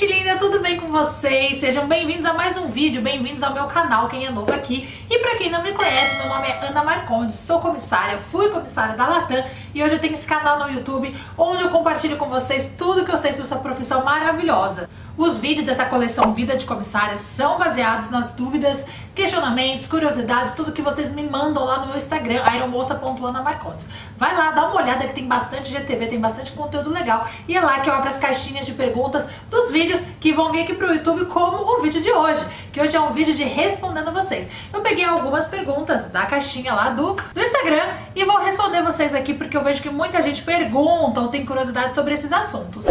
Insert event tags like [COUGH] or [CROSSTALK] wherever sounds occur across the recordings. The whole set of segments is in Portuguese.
gente linda, tudo bem com vocês? Sejam bem-vindos a mais um vídeo, bem-vindos ao meu canal, quem é novo aqui. E pra quem não me conhece, meu nome é Ana Marcondes, sou comissária, fui comissária da Latam e hoje eu tenho esse canal no YouTube onde eu compartilho com vocês tudo que eu sei sobre essa profissão maravilhosa. Os vídeos dessa coleção Vida de Comissária são baseados nas dúvidas, questionamentos, curiosidades, tudo que vocês me mandam lá no meu Instagram, aeromoça.anamarcondes. Vai lá, dá uma olhada que tem bastante GTV, tem bastante conteúdo legal. E é lá que eu abro as caixinhas de perguntas dos vídeos que vão vir aqui pro YouTube, como o vídeo de hoje, que hoje é um vídeo de respondendo vocês. Eu peguei algumas perguntas da caixinha lá do, do Instagram e vou responder vocês aqui, porque eu vejo que muita gente pergunta ou tem curiosidade sobre esses assuntos.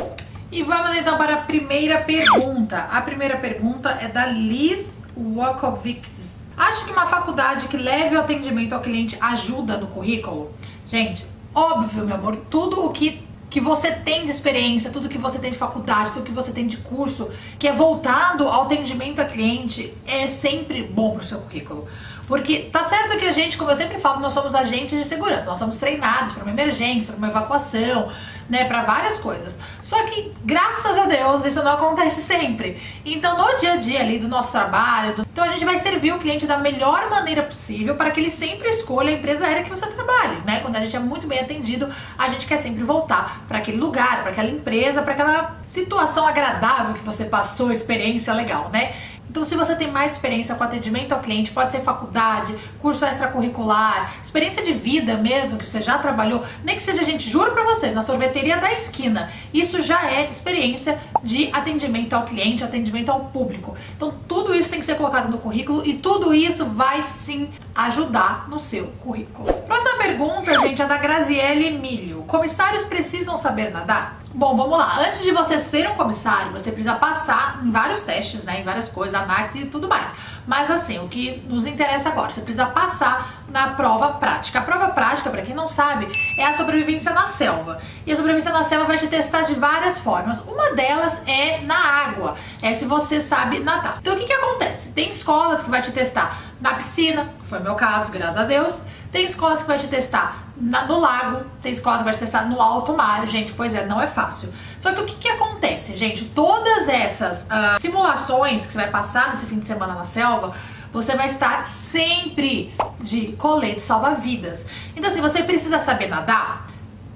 E vamos então para a primeira pergunta. A primeira pergunta é da Liz Wakovics. Acha que uma faculdade que leve o atendimento ao cliente ajuda no currículo? Gente, óbvio, meu amor, tudo o que que você tem de experiência, tudo que você tem de faculdade, tudo que você tem de curso, que é voltado ao atendimento a cliente, é sempre bom pro seu currículo. Porque tá certo que a gente, como eu sempre falo, nós somos agentes de segurança, nós somos treinados para uma emergência, para uma evacuação, né, para várias coisas. Só que, graças a Deus, isso não acontece sempre. Então, no dia a dia ali do nosso trabalho, do... então a gente vai servir o cliente da melhor maneira possível para que ele sempre escolha a empresa aérea que você trabalhe, né? Quando a gente é muito bem atendido, a gente quer sempre voltar para aquele lugar, para aquela empresa, para aquela situação agradável que você passou, experiência legal, né? Então, se você tem mais experiência com atendimento ao cliente, pode ser faculdade, curso extracurricular, experiência de vida mesmo, que você já trabalhou, nem que seja, gente, juro pra vocês, na sorveteria da esquina, isso já é experiência de atendimento ao cliente, atendimento ao público. Então, tudo isso tem que ser colocado no currículo e tudo isso vai sim ajudar no seu currículo. Próxima pergunta, gente, é da Graziele Milho. Comissários precisam saber nadar? Bom, vamos lá. Antes de você ser um comissário, você precisa passar em vários testes, né? Em várias coisas, ANAC e tudo mais. Mas assim, o que nos interessa agora, você precisa passar na prova prática. A prova prática, para quem não sabe, é a sobrevivência na selva. E a sobrevivência na selva vai te testar de várias formas. Uma delas é na água, é se você sabe nadar. Então o que que acontece? Tem escolas que vai te testar na piscina, foi meu caso, graças a Deus. Tem escolas que vai te testar na, no lago, tem escolas que vai te testar no alto mar, gente, pois é, não é fácil. Só que o que, que acontece, gente? Todas essas uh, simulações que você vai passar nesse fim de semana na selva, você vai estar sempre de colete salva-vidas. Então, assim, você precisa saber nadar?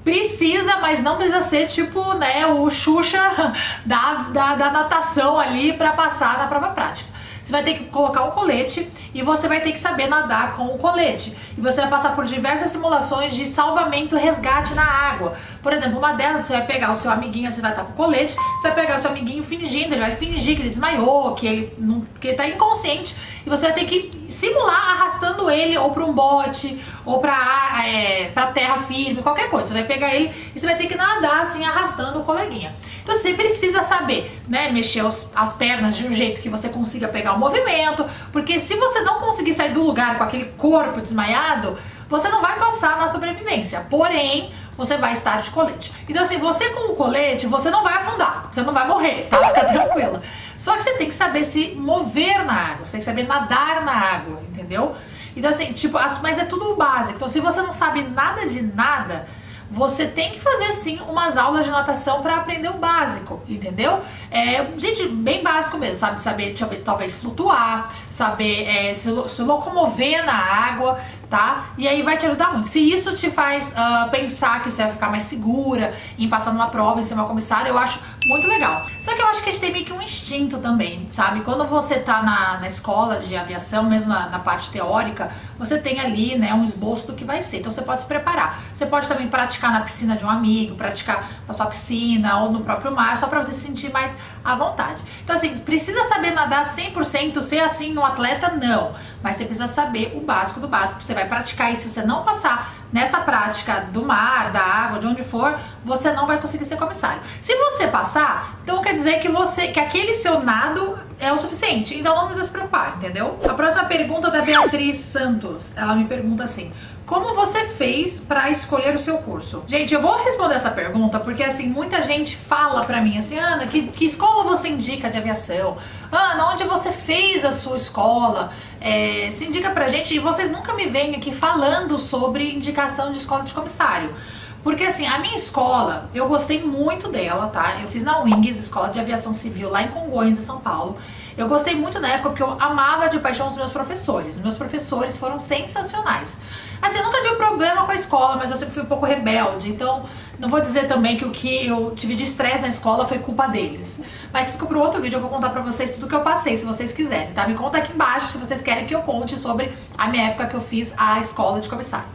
Precisa, mas não precisa ser tipo, né, o Xuxa [LAUGHS] da, da, da natação ali para passar na prova prática. Você vai ter que colocar um colete e você vai ter que saber nadar com o colete. E você vai passar por diversas simulações de salvamento resgate na água. Por exemplo, uma delas você vai pegar o seu amiguinho, você vai estar com o colete, você vai pegar o seu amiguinho fingindo, ele vai fingir que ele desmaiou, que ele, não, que ele tá inconsciente, e você vai ter que simular arrastando ele ou para um bote, ou para é, pra terra firme, qualquer coisa. Você vai pegar ele e você vai ter que nadar assim, arrastando o coleguinha. Então você precisa saber, né, mexer os, as pernas de um jeito que você consiga pegar o movimento, porque se você não conseguir sair do lugar com aquele corpo desmaiado, você não vai passar na sobrevivência. Porém, você vai estar de colete. Então assim, você com o colete, você não vai afundar, você não vai morrer, tá? [LAUGHS] Fica tranquila. Só que você tem que saber se mover na água, você tem que saber nadar na água, entendeu? Então assim, tipo, mas é tudo básico. Então se você não sabe nada de nada, você tem que fazer sim umas aulas de natação para aprender o básico, entendeu? É, gente, bem básico mesmo, sabe? Saber talvez flutuar, saber é, se, se locomover na água, tá? E aí vai te ajudar muito. Se isso te faz uh, pensar que você vai ficar mais segura em passar numa prova, em ser uma comissária, eu acho muito legal. Só que eu acho que a gente tem meio que um instinto também, sabe? Quando você tá na, na escola de aviação, mesmo na, na parte teórica, você tem ali, né, um esboço do que vai ser. Então você pode se preparar. Você pode também praticar na piscina de um amigo, praticar na sua piscina ou no próprio mar, só para você se sentir mais à vontade. Então assim, precisa saber nadar 100%, ser assim no atleta? Não. Mas você precisa saber o básico do básico. Você vai praticar e se você não passar nessa prática do mar, da água, de onde for, você não vai conseguir ser comissário. Se você passar, então quer dizer que você que aquele seu nado é o suficiente. Então não precisa se preocupar, entendeu? A próxima pergunta é da Beatriz Santos. Ela me pergunta assim: como você fez para escolher o seu curso? Gente, eu vou responder essa pergunta porque assim, muita gente fala pra mim assim, Ana, que, que escola você indica de aviação? Ana, onde você fez a sua escola? É, se indica pra gente e vocês nunca me veem aqui falando sobre indicação de escola de comissário. Porque assim, a minha escola, eu gostei muito dela, tá? Eu fiz na Wings, Escola de Aviação Civil, lá em Congonhas, em São Paulo. Eu gostei muito na época porque eu amava de paixão os meus professores. Meus professores foram sensacionais. Assim, eu nunca tive problema com a escola, mas eu sempre fui um pouco rebelde. Então, não vou dizer também que o que eu tive de estresse na escola foi culpa deles. Mas fica pro outro vídeo, eu vou contar pra vocês tudo que eu passei, se vocês quiserem, tá? Me conta aqui embaixo se vocês querem que eu conte sobre a minha época que eu fiz a escola de comissário.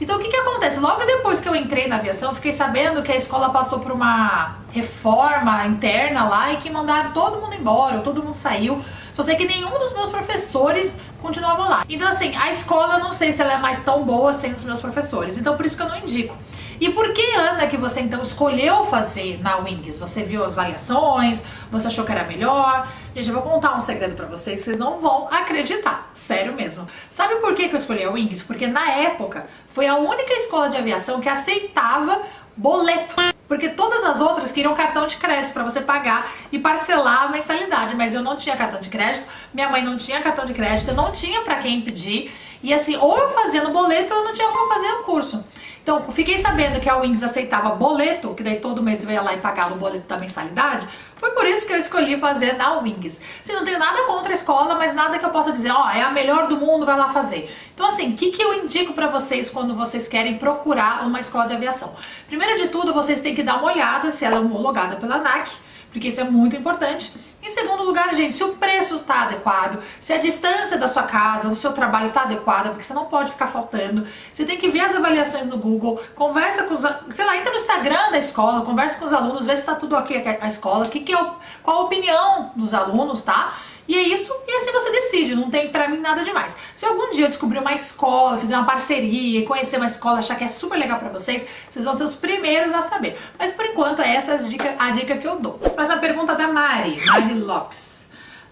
Então o que que acontece? Logo depois que eu entrei na aviação, eu fiquei sabendo que a escola passou por uma reforma interna lá e que mandaram todo mundo embora, todo mundo saiu. Só sei que nenhum dos meus professores continuava lá. Então assim, a escola não sei se ela é mais tão boa sem os meus professores. Então por isso que eu não indico. E por que, Ana, que você então escolheu fazer na Wings? Você viu as variações? Você achou que era melhor? Gente, eu vou contar um segredo pra vocês, vocês não vão acreditar. Sério mesmo. Sabe por que, que eu escolhi a Wings? Porque na época foi a única escola de aviação que aceitava boleto. Porque todas as outras queriam cartão de crédito para você pagar e parcelar a mensalidade, mas eu não tinha cartão de crédito, minha mãe não tinha cartão de crédito, eu não tinha para quem pedir. E assim, ou eu fazia no boleto ou eu não tinha como fazer o curso. Então, fiquei sabendo que a Wings aceitava boleto, que daí todo mês eu ia lá e pagava o boleto da mensalidade. Foi por isso que eu escolhi fazer na Wings. Se não tenho nada contra a escola, mas nada que eu possa dizer, ó, oh, é a melhor do mundo, vai lá fazer. Então, assim, o que, que eu indico para vocês quando vocês querem procurar uma escola de aviação? Primeiro de tudo, vocês têm que dar uma olhada se ela é homologada pela ANAC, porque isso é muito importante. Em segundo lugar, gente, se o preço tá adequado, se a distância da sua casa, do seu trabalho tá adequada, porque você não pode ficar faltando, você tem que ver as avaliações no Google, conversa com os, sei lá, entra no Instagram da escola, conversa com os alunos, vê se tá tudo ok a escola, que que é, qual a opinião dos alunos, tá? E é isso, e assim você decide, não tem pra mim nada demais. Se algum dia eu descobrir uma escola, fizer uma parceria, conhecer uma escola, achar que é super legal pra vocês, vocês vão ser os primeiros a saber. Mas por enquanto é essa a dica, a dica que eu dou. Próxima pergunta da Mari, Mari Lopes.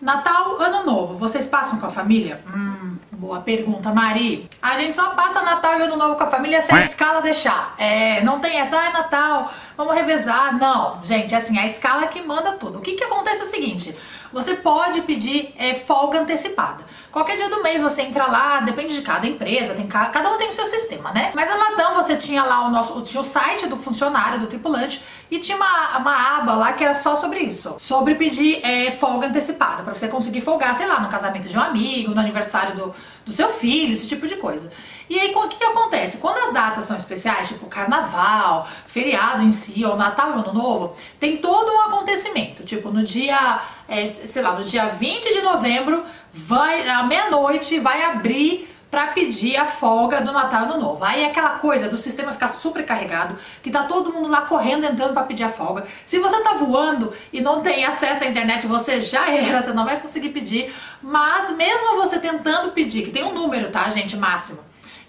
Natal, Ano Novo, vocês passam com a família? Hum, boa pergunta, Mari. A gente só passa Natal e Ano Novo com a família se a escala deixar. É, não tem essa, ah, é Natal, vamos revezar. Não, gente, é assim, a escala que manda tudo. O que que acontece é o seguinte, você pode pedir é, folga antecipada. Qualquer dia do mês você entra lá, depende de cada empresa, tem cada um tem o seu sistema, né? Mas a Latam você tinha lá o nosso tinha o site do funcionário, do tripulante, e tinha uma, uma aba lá que era só sobre isso. Sobre pedir é, folga antecipada, para você conseguir folgar, sei lá, no casamento de um amigo, no aniversário do, do seu filho, esse tipo de coisa. E aí, o que, que acontece? Quando as datas são especiais, tipo carnaval, feriado em si, ou Natal e Ano Novo, tem todo um acontecimento. Tipo, no dia, é, sei lá, no dia 20 de novembro, vai, à meia-noite, vai abrir para pedir a folga do Natal Ano Novo. Aí é aquela coisa do sistema ficar super carregado, que tá todo mundo lá correndo, entrando para pedir a folga. Se você tá voando e não tem acesso à internet, você já [LAUGHS] era, você não vai conseguir pedir. Mas mesmo você tentando pedir, que tem um número, tá, gente, máximo.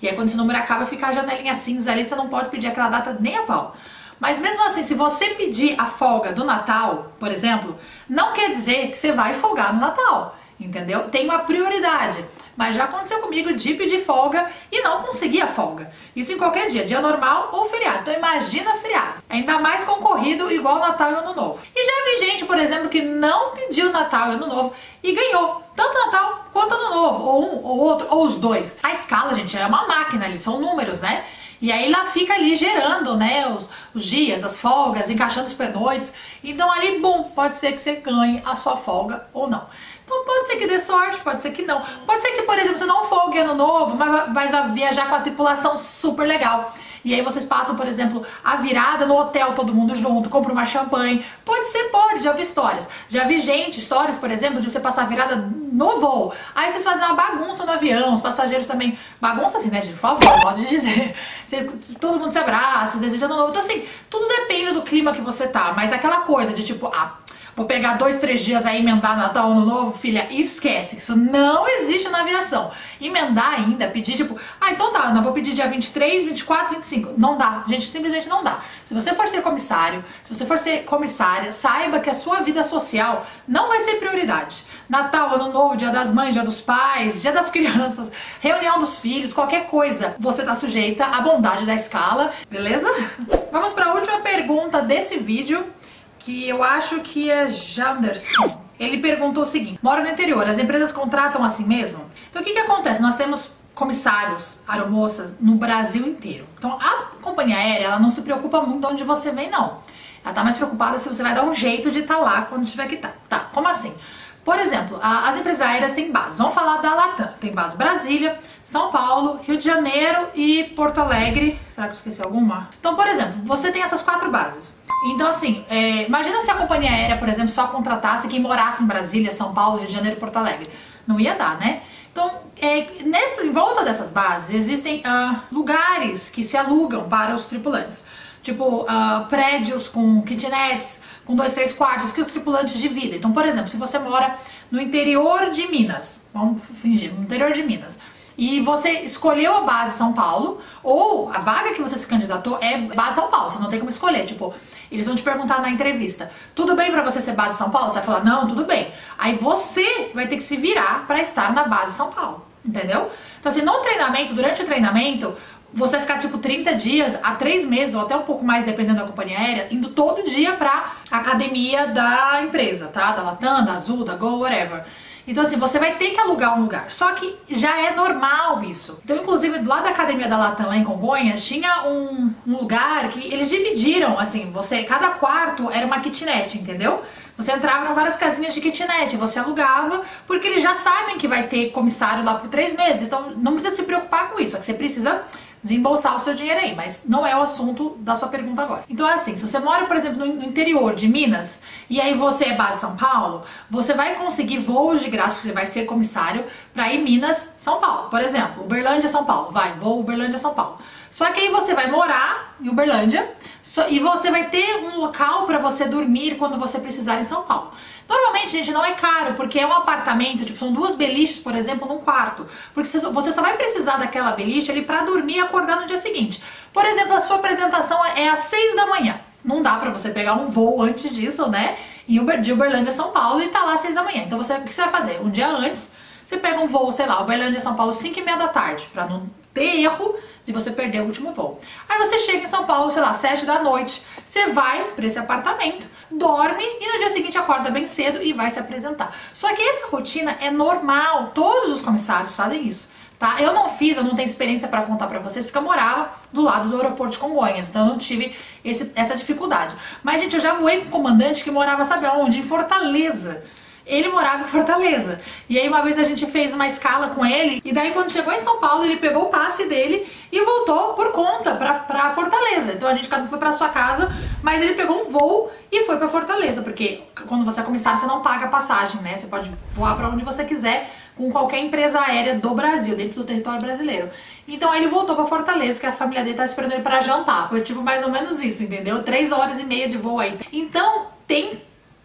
E aí quando esse número acaba, fica a janelinha cinza ali, você não pode pedir aquela data nem a pau. Mas mesmo assim, se você pedir a folga do Natal, por exemplo, não quer dizer que você vai folgar no Natal, entendeu? Tem uma prioridade. Mas já aconteceu comigo de pedir folga e não conseguir a folga. Isso em qualquer dia, dia normal ou feriado. Então imagina feriado. Ainda mais concorrido igual Natal e Ano Novo. E já vi gente, por exemplo, que não pediu Natal e Ano Novo e ganhou tanto Natal quanto Ano Novo, ou um, ou outro, ou os dois. A escala, gente, é uma máquina ali, são números, né? E aí lá fica ali gerando, né, os, os dias, as folgas, encaixando os pernoites. Então ali, bom, pode ser que você ganhe a sua folga ou não. Então pode ser que dê sorte, pode ser que não. Pode ser que, por exemplo, você não folgue ano novo, mas vai viajar com a tripulação super legal. E aí vocês passam, por exemplo, a virada no hotel, todo mundo junto, compra uma champanhe. Pode ser, pode, já vi histórias. Já vi gente, histórias, por exemplo, de você passar a virada no voo. Aí vocês fazem uma bagunça no avião, os passageiros também. Bagunça assim, né, gente? Por favor, pode dizer. [LAUGHS] Você, todo mundo se abraça, deseja no novo. Então, assim, tudo depende do clima que você tá. Mas aquela coisa de tipo, ah, vou pegar dois, três dias aí, emendar Natal, Ano Novo, filha, esquece, isso não existe na aviação. Emendar ainda, pedir tipo, ah, então tá, eu vou pedir dia 23, 24, 25. Não dá, gente, simplesmente não dá. Se você for ser comissário, se você for ser comissária, saiba que a sua vida social não vai ser prioridade. Natal, Ano Novo, Dia das Mães, Dia dos Pais, Dia das [LAUGHS] Crianças, reunião dos filhos, qualquer coisa, você tá sujeita à bondade da escala, beleza? [LAUGHS] Vamos para a última pergunta desse vídeo que eu acho que é Janderson. Ele perguntou o seguinte: moro no interior, as empresas contratam assim mesmo? Então o que, que acontece? Nós temos comissários, aeromoças no Brasil inteiro. Então a companhia aérea, ela não se preocupa muito de onde você vem, não. Ela tá mais preocupada se você vai dar um jeito de estar tá lá quando tiver que estar. Tá. tá, como assim? Por exemplo, a, as empresas aéreas têm bases. Vamos falar da Latam. Tem base Brasília, São Paulo, Rio de Janeiro e Porto Alegre. Será que eu esqueci alguma? Então, por exemplo, você tem essas quatro bases. Então, assim, é, imagina se a companhia aérea, por exemplo, só contratasse quem morasse em Brasília, São Paulo, Rio de Janeiro e Porto Alegre. Não ia dar, né? Então, é, nessa, em volta dessas bases, existem uh, lugares que se alugam para os tripulantes. Tipo, uh, prédios com kitnets, com dois, três quartos, que os tripulantes dividem. Então, por exemplo, se você mora no interior de Minas, vamos fingir, no interior de Minas, e você escolheu a base São Paulo, ou a vaga que você se candidatou é base São Paulo, você não tem como escolher. Tipo, eles vão te perguntar na entrevista: tudo bem para você ser base São Paulo? Você vai falar: não, tudo bem. Aí você vai ter que se virar para estar na base São Paulo, entendeu? Então, assim, no treinamento, durante o treinamento, você ficar tipo 30 dias a 3 meses ou até um pouco mais, dependendo da companhia aérea, indo todo dia pra academia da empresa, tá? Da Latam, da Azul, da Gol, whatever. Então, assim, você vai ter que alugar um lugar. Só que já é normal isso. Então, inclusive, do lado da academia da Latam, lá em Congonhas, tinha um, um lugar que eles dividiram, assim, você, cada quarto era uma kitnet, entendeu? Você entrava em várias casinhas de kitnet, você alugava, porque eles já sabem que vai ter comissário lá por três meses. Então, não precisa se preocupar com isso. Só que você precisa desembolsar o seu dinheiro aí, mas não é o assunto da sua pergunta agora. Então é assim, se você mora, por exemplo, no interior de Minas e aí você é base São Paulo, você vai conseguir voos de graça, você vai ser comissário para ir Minas, São Paulo. Por exemplo, Uberlândia, São Paulo, vai, voo Uberlândia, São Paulo. Só que aí você vai morar em Uberlândia e você vai ter um local para você dormir quando você precisar em São Paulo. Normalmente, gente, não é caro, porque é um apartamento, tipo, são duas beliches, por exemplo, num quarto. Porque você só vai precisar daquela beliche ali para dormir e acordar no dia seguinte. Por exemplo, a sua apresentação é às seis da manhã. Não dá para você pegar um voo antes disso, né? Em Uber, de Uberlândia, São Paulo e tá lá às seis da manhã. Então, você, o que você vai fazer? Um dia antes, você pega um voo, sei lá, Uberlândia, São Paulo, cinco e meia da tarde, para não ter erro de você perder o último voo. Aí você chega em São Paulo, sei lá, 7 da noite, você vai para esse apartamento, dorme e no dia seguinte acorda bem cedo e vai se apresentar. Só que essa rotina é normal, todos os comissários fazem isso. Tá? Eu não fiz, eu não tenho experiência para contar para vocês, porque eu morava do lado do aeroporto de Congonhas, então eu não tive esse, essa dificuldade. Mas, gente, eu já voei com um comandante que morava, sabe aonde? Em Fortaleza ele morava em Fortaleza. E aí uma vez a gente fez uma escala com ele, e daí quando chegou em São Paulo, ele pegou o passe dele e voltou por conta pra, pra Fortaleza. Então a gente cada um foi pra sua casa, mas ele pegou um voo e foi pra Fortaleza, porque quando você é comissário você não paga passagem, né? Você pode voar para onde você quiser com qualquer empresa aérea do Brasil, dentro do território brasileiro. Então ele voltou para Fortaleza, que a família dele tá esperando ele para jantar. Foi tipo mais ou menos isso, entendeu? Três horas e meia de voo aí. Então tem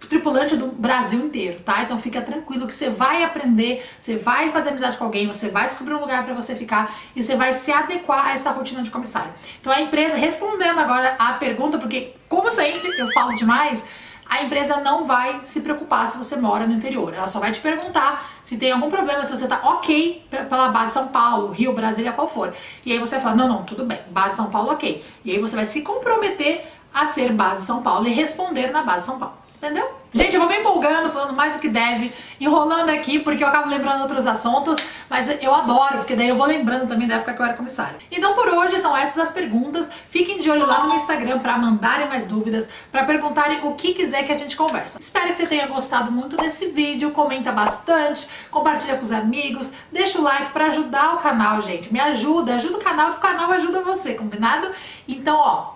tripulante do Brasil inteiro, tá? Então fica tranquilo que você vai aprender, você vai fazer amizade com alguém, você vai descobrir um lugar para você ficar e você vai se adequar a essa rotina de comissário. Então a empresa, respondendo agora a pergunta, porque como sempre eu falo demais, a empresa não vai se preocupar se você mora no interior. Ela só vai te perguntar se tem algum problema, se você tá ok pela base São Paulo, Rio, Brasília, qual for. E aí você vai falar, não, não, tudo bem, base São Paulo, ok. E aí você vai se comprometer a ser base São Paulo e responder na base São Paulo. Entendeu? Gente, eu vou me empolgando, falando mais do que deve, enrolando aqui, porque eu acabo lembrando outros assuntos, mas eu adoro, porque daí eu vou lembrando também da época que eu era comissária. Então por hoje são essas as perguntas. Fiquem de olho lá no meu Instagram para mandarem mais dúvidas, para perguntarem o que quiser que a gente conversa. Espero que você tenha gostado muito desse vídeo, comenta bastante, compartilha com os amigos, deixa o like para ajudar o canal, gente. Me ajuda, ajuda o canal, que o canal ajuda você, combinado? Então, ó,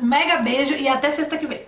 um mega beijo e até sexta que vem.